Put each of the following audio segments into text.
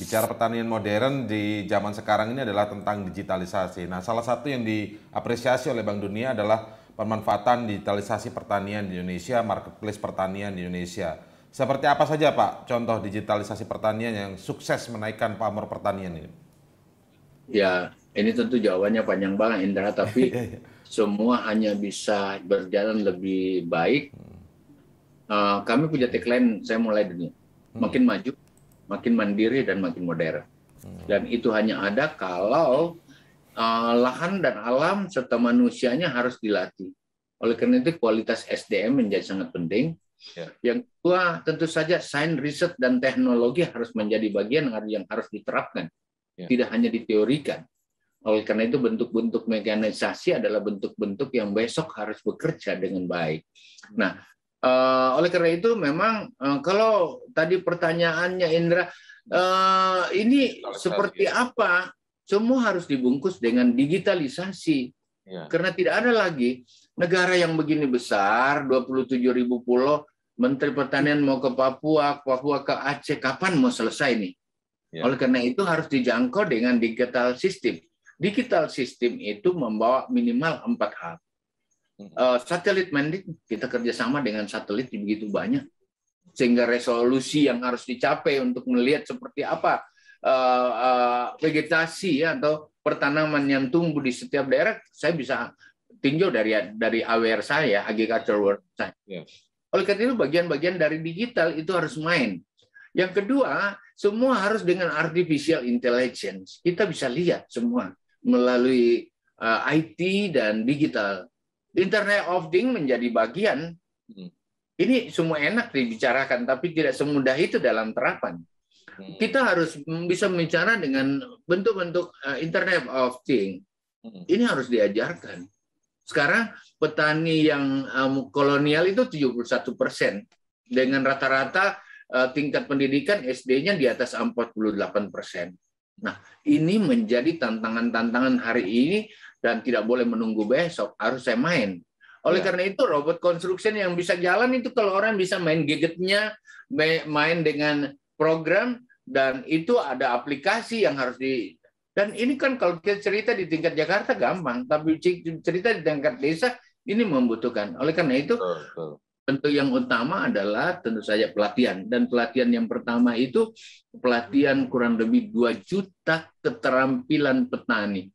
bicara pertanian modern di zaman sekarang ini adalah tentang digitalisasi. Nah, salah satu yang diapresiasi oleh Bank Dunia adalah pemanfaatan digitalisasi pertanian di Indonesia, marketplace pertanian di Indonesia. Seperti apa saja Pak contoh digitalisasi pertanian yang sukses menaikkan pamor pertanian ini? Ya, ini tentu jawabannya panjang banget Indra, tapi iya, iya. semua hanya bisa berjalan lebih baik. Uh, kami punya tagline, saya mulai dulu, hmm. makin maju, makin mandiri dan makin modern. Hmm. Dan itu hanya ada kalau uh, lahan dan alam serta manusianya harus dilatih. Oleh karena itu kualitas SDM menjadi sangat penting. Ya. Yang kedua tentu saja sains, riset dan teknologi harus menjadi bagian yang harus diterapkan, ya. tidak hanya diteorikan. Oleh karena itu bentuk-bentuk mekanisasi adalah bentuk-bentuk yang besok harus bekerja dengan baik. Nah, uh, oleh karena itu memang uh, kalau tadi pertanyaannya Indra uh, ini seperti apa? Semua harus dibungkus dengan digitalisasi. Ya. karena tidak ada lagi negara yang begini besar 27 ribu pulau Menteri Pertanian mau ke Papua Papua ke Aceh kapan mau selesai nih? Ya. oleh karena itu harus dijangkau dengan digital sistem digital sistem itu membawa minimal empat hal Uh, satelit mandate kita kerjasama dengan satelit begitu banyak sehingga resolusi yang harus dicapai untuk melihat seperti apa uh, uh, vegetasi ya, atau pertanaman yang tumbuh di setiap daerah saya bisa tinjau dari dari aware saya agriculture world saya. Yes. Oleh karena itu bagian-bagian dari digital itu harus main. Yang kedua, semua harus dengan artificial intelligence. Kita bisa lihat semua melalui uh, IT dan digital. Internet of Things menjadi bagian. Hmm. Ini semua enak dibicarakan, tapi tidak semudah itu dalam terapan. Hmm. Kita harus bisa bicara dengan bentuk-bentuk uh, Internet of Things. Hmm. Ini harus diajarkan. Sekarang petani yang um, kolonial itu 71 persen. Dengan rata-rata uh, tingkat pendidikan SD-nya di atas 48 persen. Nah, ini menjadi tantangan-tantangan hari ini dan tidak boleh menunggu besok, harus saya main. Oleh ya. karena itu robot construction yang bisa jalan itu kalau orang bisa main gadgetnya, main dengan program dan itu ada aplikasi yang harus di dan ini kan kalau kita cerita di tingkat Jakarta gampang, tapi cerita di tingkat desa ini membutuhkan. Oleh karena itu tentu yang utama adalah tentu saja pelatihan dan pelatihan yang pertama itu pelatihan kurang lebih 2 juta keterampilan petani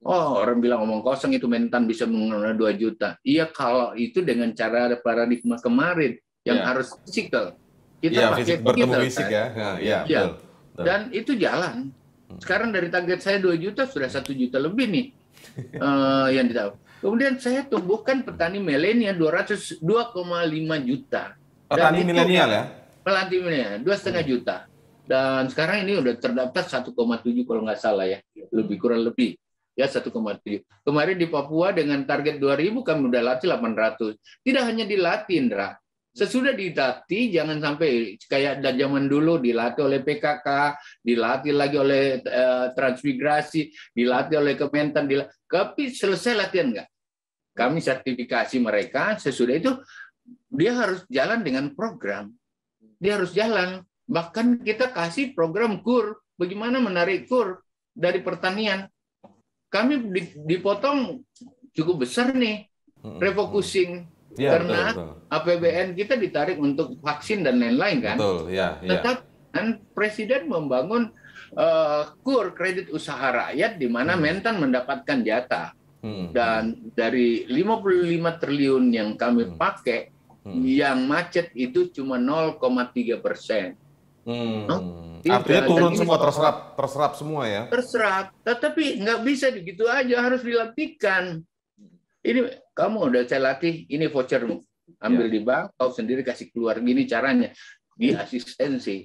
Oh, orang bilang omong kosong itu mentan bisa mengelola 2 juta. Iya, kalau itu dengan cara paradigma kemarin yang ya. harus fisikal. Kita ya, pakai fisik, bertemu fisik kan? ya. Nah, ya, ya. Betul. Dan itu jalan. Sekarang dari target saya 2 juta sudah satu juta lebih nih uh, yang ditahu. Kemudian saya tumbuhkan petani milenial 200 2,5 juta. Petani milenial ya? Petani milenial dua setengah hmm. juta. Dan sekarang ini udah terdaftar 1,7 kalau nggak salah ya, lebih kurang lebih ya 1,7. Kemarin di Papua dengan target 2000 kami udah latih 800. Tidak hanya dilatih Indra. Sesudah dilatih jangan sampai kayak zaman dulu dilatih oleh PKK, dilatih lagi oleh uh, transmigrasi, dilatih oleh Kementan, dilatih. tapi selesai latihan enggak? Kami sertifikasi mereka sesudah itu dia harus jalan dengan program. Dia harus jalan. Bahkan kita kasih program kur, bagaimana menarik kur dari pertanian kami dipotong cukup besar nih refocusing ya, karena betul, betul. APBN kita ditarik untuk vaksin dan lain-lain kan. Betul, ya, ya. Tetap kan presiden membangun uh, kur kredit usaha rakyat di mana hmm. Mentan mendapatkan jatah. Hmm. Dan dari 55 triliun yang kami hmm. pakai, hmm. yang macet itu cuma 0,3 persen. Hmm. No? Artinya turun semua terserap terserap semua ya? Terserap, tetapi nggak bisa begitu aja harus dilatihkan. Ini kamu udah saya latih, ini vouchermu. Ambil ya. di bank, kau sendiri kasih keluar gini caranya. Di asistensi.